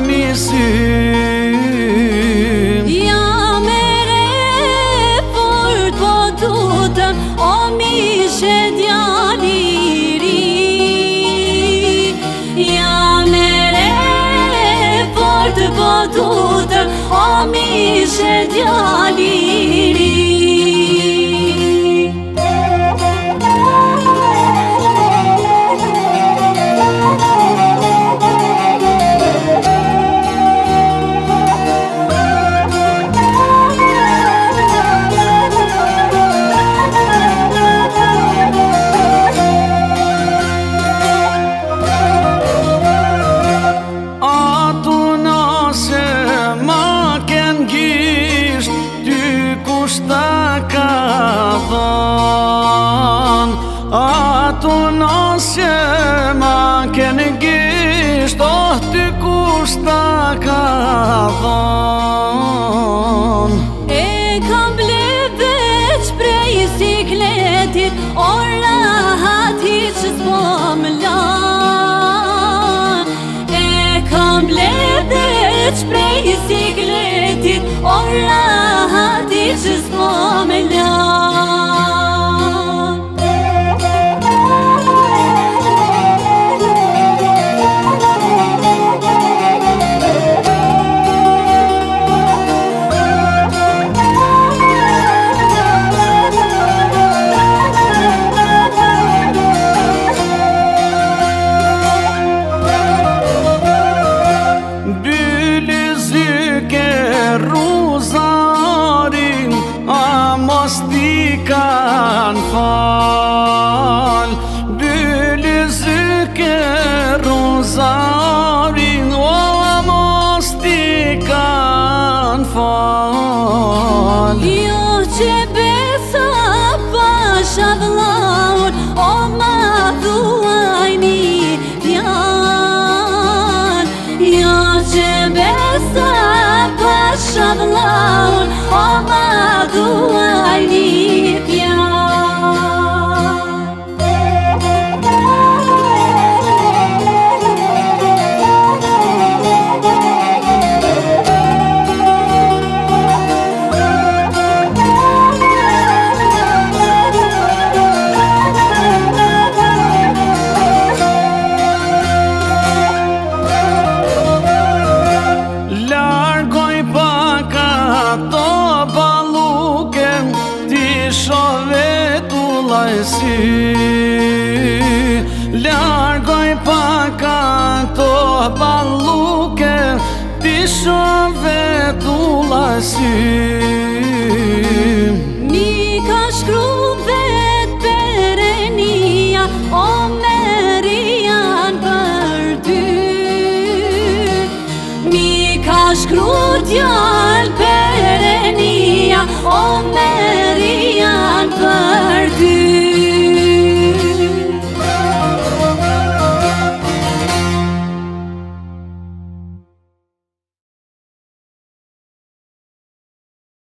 mi sy Jam e refurt po tutëm O mi shed janiri Jam e refurt po tutëm O mi shed janiri kush ta ka dhon A tu nësje ma kene gisht O oh, ty kush ta ka dhon E kam ble veç prej sikletit O rahat i që s'po më la E kam ble veç prej sikletit 这是梦。مصديقا فال بالذكر زار ومصديقا فال يوجب ثبا شغلون وما ذواني يان يوجب not alone. All my good I need you. e si Largoj pak ato baluke Ti shumë vetu lasin